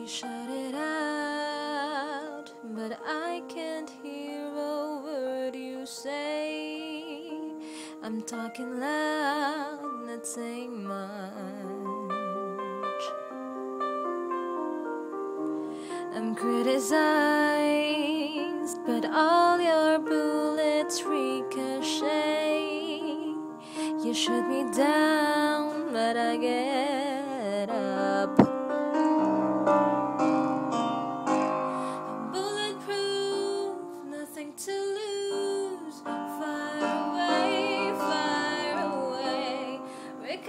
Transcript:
You shout it out, but I can't hear a word you say. I'm talking loud, not saying much. I'm criticized, but all your bullets ricochet. You shoot me down, but I get